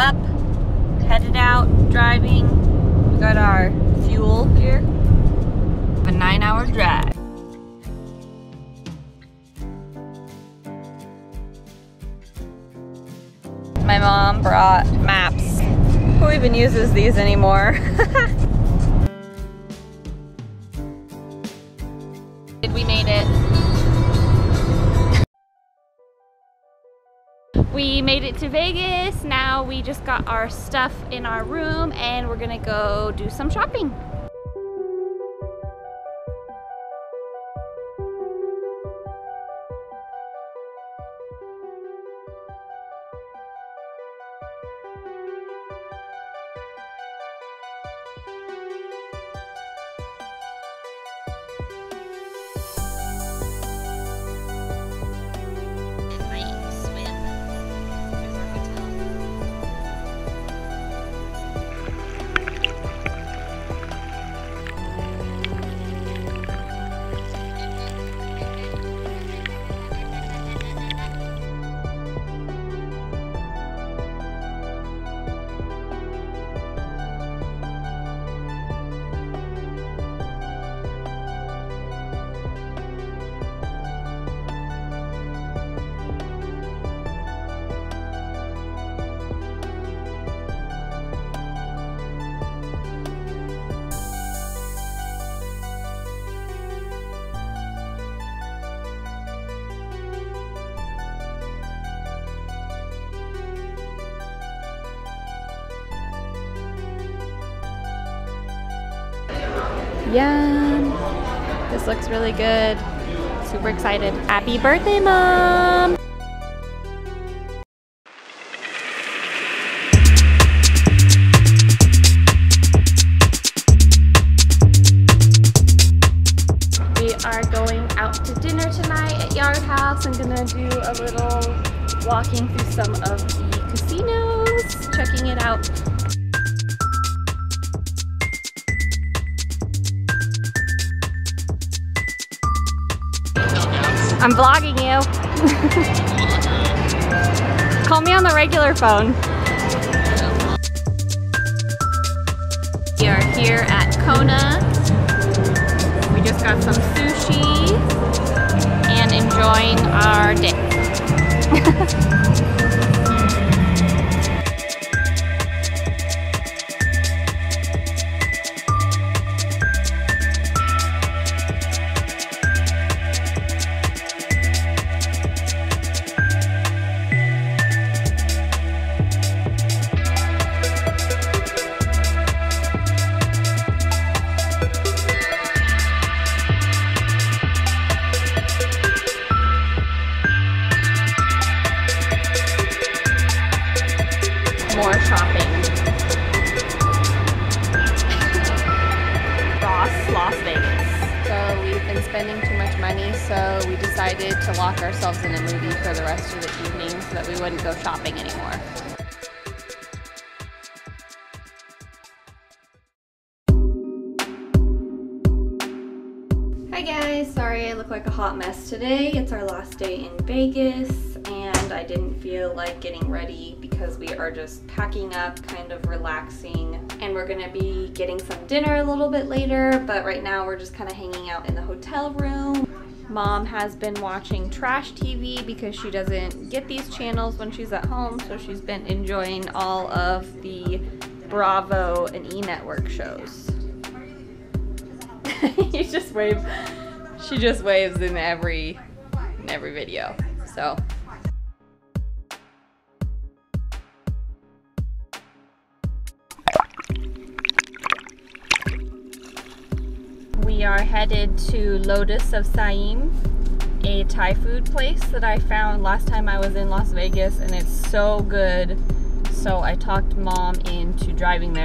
up, headed out, driving. We got our fuel here. A nine hour drive. My mom brought maps. Who even uses these anymore? we made it. We made it to Vegas. Now we just got our stuff in our room and we're gonna go do some shopping. Yum. This looks really good. Super excited. Happy birthday, Mom! We are going out to dinner tonight at Yard House. I'm gonna do a little walking through some of the casinos, checking it out. I'm vlogging you. Call me on the regular phone. We are here at Kona. We just got some sushi and enjoying We've spending too much money, so we decided to lock ourselves in a movie for the rest of the evening so that we wouldn't go shopping anymore. Hi guys, sorry I look like a hot mess today. It's our last day in Vegas and I didn't feel like getting ready because we are just packing up, kind of relaxing. And we're gonna be getting some dinner a little bit later, but right now we're just kind of hanging out in the hotel room. Mom has been watching trash TV because she doesn't get these channels when she's at home, so she's been enjoying all of the Bravo and E! Network shows. you just wave. She just waves in every in every video. So We are headed to Lotus of Siam, a Thai food place that I found last time I was in Las Vegas and it's so good. So I talked mom into driving there.